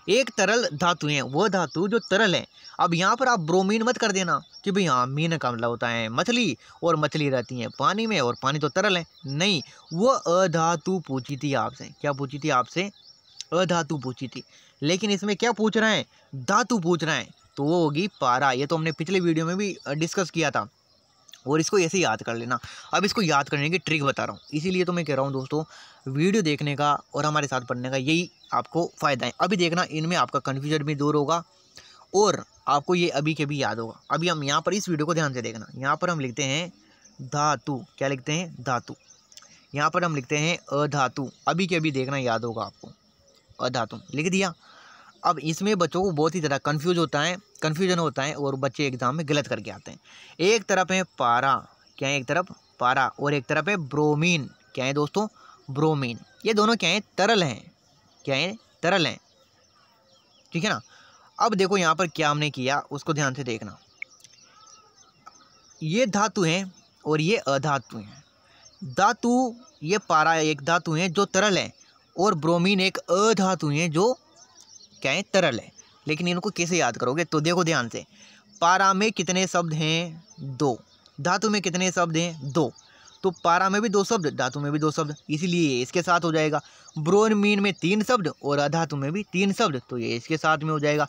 एक तरल धातु है वह धातु जो तरल है, अब यहाँ पर आप ब्रोमीन मत कर देना कि भाई हाँ मीन का मतलब होता है मछली और मछली रहती है पानी में और पानी तो तरल है। नहीं, वो अधातु पूछी थी आपसे। क्या पूछी थी आपसे? अधातु पूछी थी। लेकिन इसमें क्या पूछ रहे हैं? धातु पूछ रहे हैं। तो वो होगी पारा। ये तो हमने पिछले वीडियो में भी डिस्कस किया था। और इसको ऐसे याद कर लेना। अब इसको याद करने की ट्रिक बता रहा हूँ। इसीलिए तो मैं कह रहा हूँ दोस्तों वीडियो देखने का और हमारे साथ पढ़ने का यही आपको फ़ायदा है। अभी देखना, इनमें आपका कन्फ्यूज़न भी दूर होगा और आपको ये अभी के भी याद होगा। अभी हम यहाँ पर इस वीडियो को ध्यान से देखना। यहाँ पर हम लिखते हैं धातु। क्या लिखते हैं? धातु। यहाँ पर हम लिखते हैं अधातु। अभी के अभी देखना याद होगा आपको। अधातु। लिख दिया। अब इसमें बच्चों को बहुत ही ज़्यादा कन्फ्यूज़ होता है कन्फ्यूज़न होता है और बच्चे एग्ज़ाम में गलत करके आते हैं। एक तरफ़ है पारा। क्या है एक तरफ़? पारा। और एक तरफ़ है ब्रोमीन क्या है दोस्तों? ब्रोमीन। ये दोनों क्या हैं? तरल हैं। क्या है? तरल हैं। ठीक है ना? अब देखो यहाँ पर क्या हमने किया, उसको ध्यान से देखना। ये धातु हैं और ये अधातु हैं। धातु, ये पारा एक धातु हैं जो तरल हैं और ब्रोमीन एक अधातु हैं जो क्या है? तरल है। लेकिन इनको कैसे याद करोगे? तो देखो ध्यान से। पारा में कितने शब्द हैं? दो। धातु में कितने शब्द हैं? दो। तो पारा में भी दो शब्द, धातु में भी दो शब्द, इसीलिए इसके साथ हो जाएगा। ब्रोन मीन में तीन शब्द और अधातु में भी तीन शब्द तो ये इसके साथ में हो जाएगा।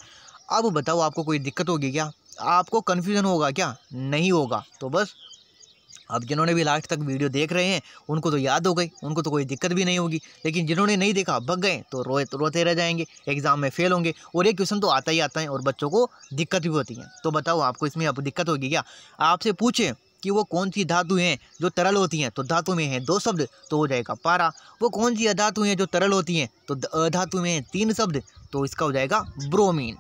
अब बताओ आपको कोई दिक्कत होगी क्या? आपको कन्फ्यूज़न होगा क्या? नहीं होगा। तो बस, अब जिन्होंने भी लास्ट तक वीडियो देख रहे हैं, उनको तो याद हो गई, उनको तो कोई दिक्कत भी नहीं होगी। लेकिन जिन्होंने नहीं देखा, भग गए तो रोए तो रोते रह जाएँगे एग्ज़ाम में फेल होंगे। और ये क्वेश्चन तो आता ही आता है और बच्चों को दिक्कत भी होती है। तो बताओ आपको इसमें अब दिक्कत होगी क्या? आपसे पूछे कि वो कौन सी धातु हैं जो तरल होती हैं? तो धातु में हैं दो शब्द तो हो जाएगा पारा। वो कौन सी अधातु हैं जो तरल होती हैं? तो अधातु में हैं तीन शब्द तो इसका हो जाएगा ब्रोमीन।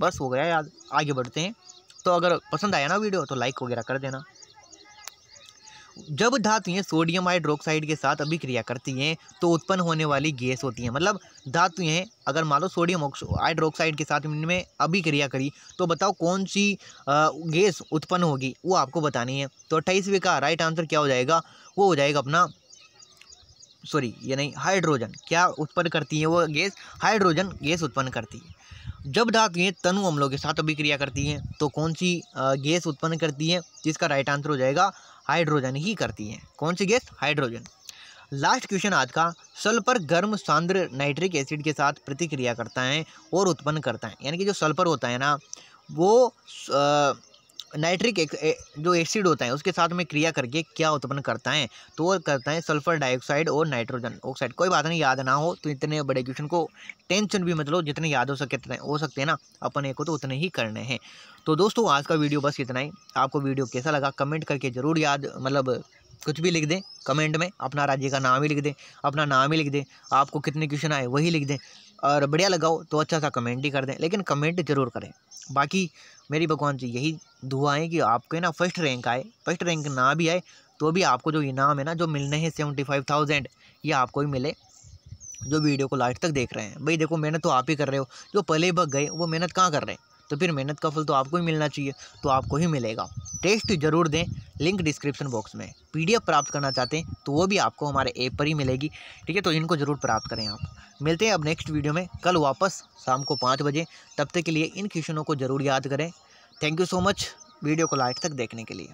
बस हो गया याद। आगे बढ़ते हैं। तो अगर पसंद आया ना वीडियो तो लाइक वगैरह कर देना। जब धातुएँ सोडियम हाइड्रोक्साइड के साथ अभिक्रिया करती हैं तो उत्पन्न होने वाली गैस होती हैं। मतलब धातुएँ, अगर मान लो सोडियम हाइड्रोक्साइड के साथ इनमें अभिक्रिया करी तो बताओ कौन सी गैस उत्पन्न होगी, वो आपको बतानी है। तो अट्ठाईसवें का राइट आंसर क्या हो जाएगा? वो हो जाएगा अपना सॉरी ये नहीं हाइड्रोजन क्या उत्पन्न करती है वो गैस? हाइड्रोजन गैस उत्पन्न करती है। जब धातुएँ तनु अम्लों के साथ अभिक्रिया करती हैं तो कौन सी गैस उत्पन्न करती है? जिसका राइट आंसर हो जाएगा हाइड्रोजन ही करती है। कौन सी गैस? हाइड्रोजन। लास्ट क्वेश्चन आज का, सल्फ़र गर्म सांद्र नाइट्रिक एसिड के साथ प्रतिक्रिया करता है और उत्पन्न करता है। यानी कि जो सल्फ़र होता है ना, वो नाइट्रिक एक, जो एसिड होता है उसके साथ में क्रिया करके क्या उत्पन्न करता है तो वो करता है सल्फ़र डाइऑक्साइड और नाइट्रोजन ऑक्साइड। कोई बात नहीं याद ना हो तो इतने बड़े क्वेश्चन को टेंशन भी मतलब जितने याद हो सके हो सकते हैं ना अपने को तो उतने ही करने हैं। तो दोस्तों आज का वीडियो बस इतना ही। आपको वीडियो कैसा लगा कमेंट करके ज़रूर याद मतलब कुछ भी लिख दें कमेंट में अपना राज्य का नाम ही लिख दें अपना नाम ही लिख दें आपको कितने क्वेश्चन आए वही लिख दें और बढ़िया लगाओ तो अच्छा सा कमेंट ही कर दें लेकिन कमेंट ज़रूर करें। बाकी मेरी भगवान से यही दुआ है कि आपके ना फ़र्स्ट रैंक आए फ़र्स्ट रैंक ना भी आए तो भी आपको जो इनाम है ना, जो मिलने हैं सेवेंटी फाइव थाउज़ेंड ये आपको ही मिले, जो वीडियो को लास्ट तक देख रहे हैं। भाई देखो, मेहनत तो आप ही कर रहे हो, जो पहले ही भग गए, वो मेहनत कहाँ कर रहे हैं? तो फिर मेहनत का फल तो आपको ही मिलना चाहिए तो आपको ही मिलेगा। टेस्ट ज़रूर दें लिंक डिस्क्रिप्शन बॉक्स में। पीडीएफ प्राप्त करना चाहते हैं तो वो भी आपको हमारे ऐप पर ही मिलेगी। ठीक है तो इनको ज़रूर प्राप्त करें आप। मिलते हैं अब नेक्स्ट वीडियो में। कल वापस शाम को पाँच बजे। तब तक के लिए इन क्वेश्चनों को ज़रूर याद करें। Thank you so much video को लाइट तक देखने के लिए।